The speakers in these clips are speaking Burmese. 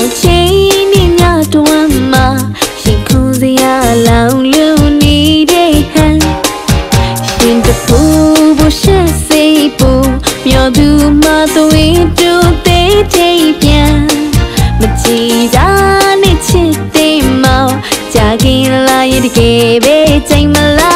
မောင်ချင်းနေညတွမ်းမှာရှင်ခုစရာလောင်လူနေတဲ့ဟန်ရှင်တပူဘရှက်စိတ်ပူမျောသူမသွေးတူသေးသေးပြန်မကြည်စားနဲ့ချစ်တဲ့မောင်ကြာခင်လာရင်တကယ်ပဲချိန်မလား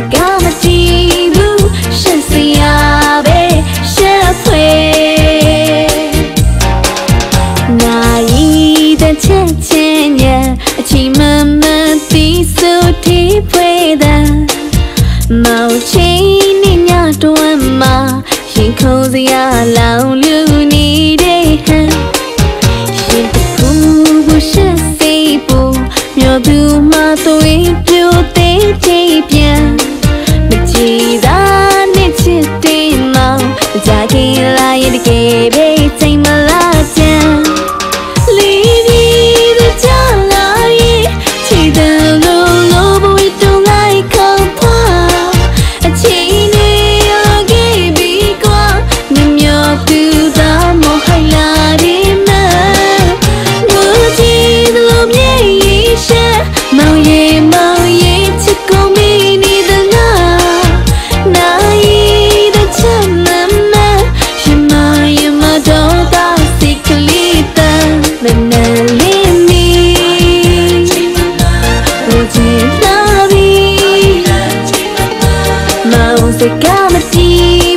Màu sẽ cả mà chi vu Sân si à bê Sân thuê နိုင်တဲ့ချက်ချင်းရဲ့အချိန်မှမသိဆိုတီဖွေတဲ့မောင်ချင်းနဲ့ညတွမ်းမှာရင်ခုန်စရာလောင်လူနေ Africa Madrid